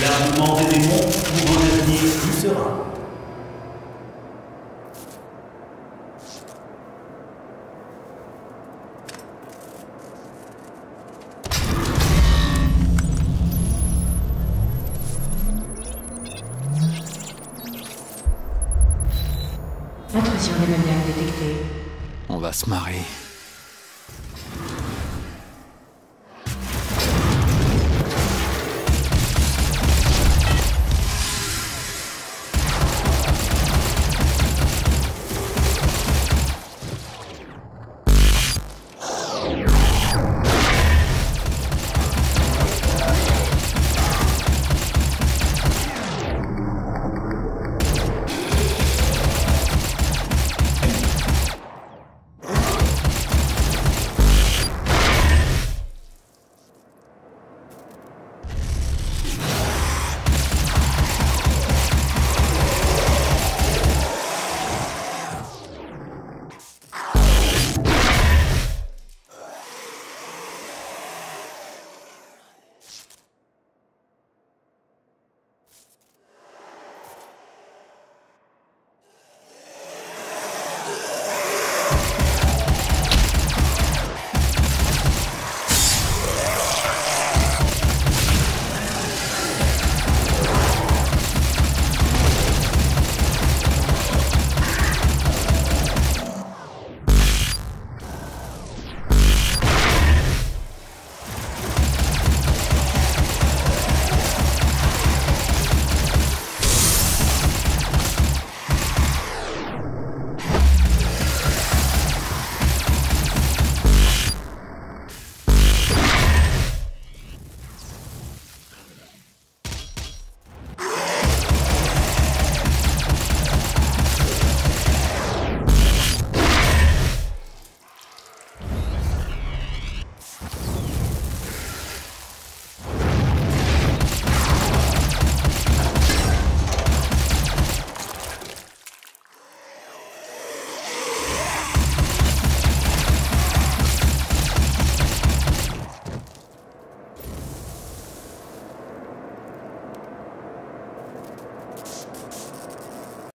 L'armement des démons pour un avenir plus serein. Intrusion des manières détectée. On va se marrer.